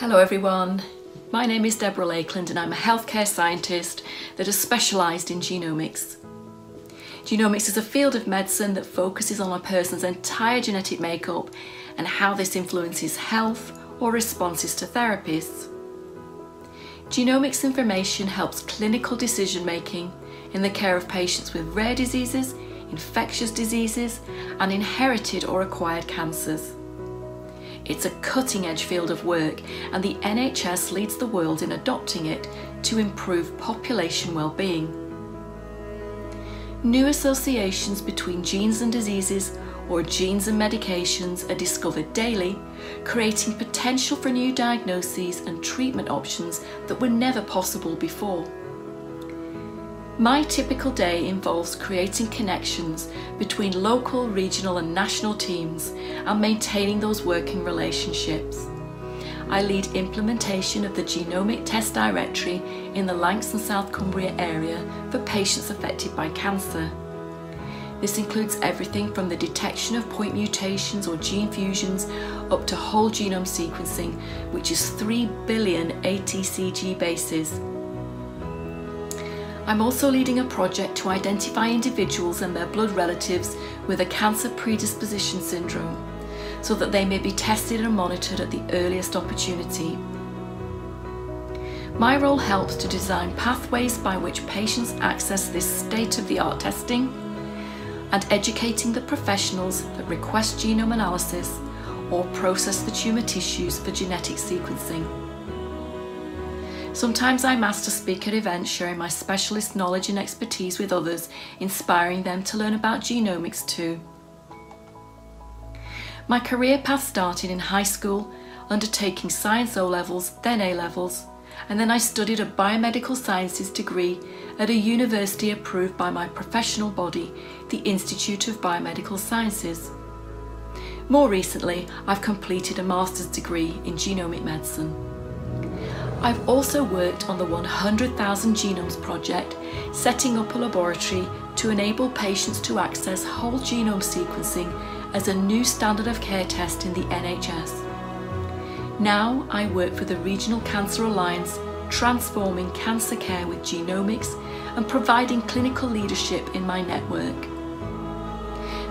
Hello everyone, my name is Deborah Lakeland and I'm a healthcare scientist that has specialised in genomics. Genomics is a field of medicine that focuses on a person's entire genetic makeup and how this influences health or responses to therapies. Genomics information helps clinical decision making in the care of patients with rare diseases, infectious diseases and inherited or acquired cancers. It's a cutting edge field of work and the NHS leads the world in adopting it to improve population well-being. New associations between genes and diseases or genes and medications are discovered daily, creating potential for new diagnoses and treatment options that were never possible before. My typical day involves creating connections between local, regional and national teams and maintaining those working relationships. I lead implementation of the Genomic Test Directory in the Lancs and South Cumbria area for patients affected by cancer. This includes everything from the detection of point mutations or gene fusions up to whole genome sequencing, which is 3 billion ATCG bases I'm also leading a project to identify individuals and their blood relatives with a cancer predisposition syndrome so that they may be tested and monitored at the earliest opportunity. My role helps to design pathways by which patients access this state-of-the-art testing and educating the professionals that request genome analysis or process the tumour tissues for genetic sequencing. Sometimes I'm asked to speak at events sharing my specialist knowledge and expertise with others, inspiring them to learn about genomics too. My career path started in high school, undertaking science O-levels, then A-levels, and then I studied a biomedical sciences degree at a university approved by my professional body, the Institute of Biomedical Sciences. More recently, I've completed a master's degree in genomic medicine. I've also worked on the 100,000 Genomes project, setting up a laboratory to enable patients to access whole genome sequencing as a new standard of care test in the NHS. Now I work for the Regional Cancer Alliance, transforming cancer care with genomics and providing clinical leadership in my network.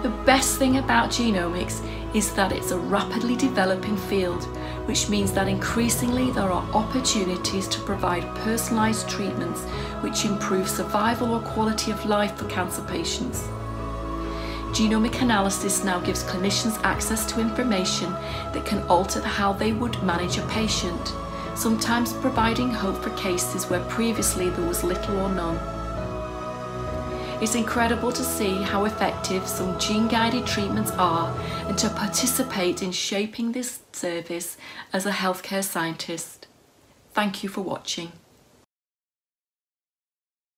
The best thing about genomics is that it's a rapidly developing field which means that increasingly there are opportunities to provide personalised treatments which improve survival or quality of life for cancer patients. Genomic analysis now gives clinicians access to information that can alter how they would manage a patient, sometimes providing hope for cases where previously there was little or none. It's incredible to see how effective some gene-guided treatments are and to participate in shaping this service as a healthcare scientist. Thank you for watching.